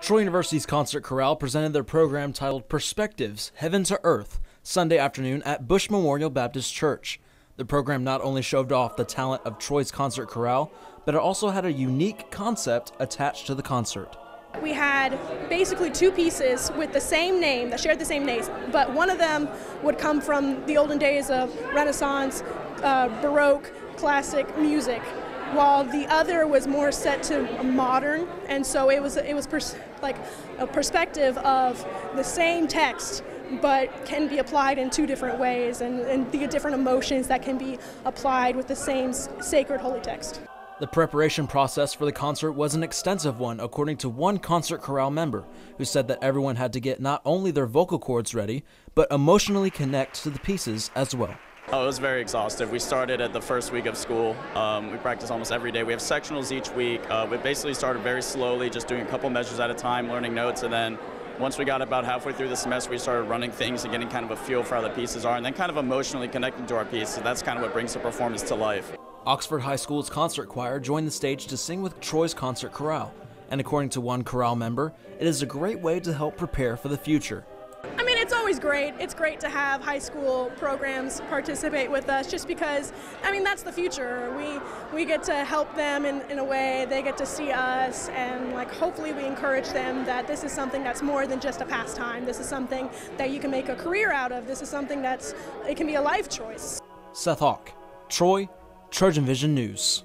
Troy University's Concert Chorale presented their program titled Perspectives Heaven to Earth Sunday afternoon at Bush Memorial Baptist Church. The program not only showed off the talent of Troy's Concert Chorale, but it also had a unique concept attached to the concert. We had basically two pieces with the same name that shared the same names, but one of them would come from the olden days of Renaissance, uh, Baroque, classic music, while the other was more set to modern, and so it was it was like a perspective of the same text but can be applied in two different ways and, and the different emotions that can be applied with the same sacred holy text. The preparation process for the concert was an extensive one, according to one concert chorale member, who said that everyone had to get not only their vocal cords ready, but emotionally connect to the pieces as well. Oh, it was very exhaustive. We started at the first week of school. Um, we practice almost every day. We have sectionals each week. Uh, we basically started very slowly, just doing a couple measures at a time, learning notes, and then once we got about halfway through the semester, we started running things and getting kind of a feel for how the pieces are, and then kind of emotionally connecting to our piece. So that's kind of what brings the performance to life. Oxford High School's concert choir joined the stage to sing with Troy's concert chorale. And according to one chorale member, it is a great way to help prepare for the future. Always great. It's great to have high school programs participate with us just because, I mean, that's the future. We, we get to help them in, in a way, they get to see us, and like hopefully we encourage them that this is something that's more than just a pastime. This is something that you can make a career out of. This is something that's, it can be a life choice. Seth Hawk, Troy, Trojan Vision News.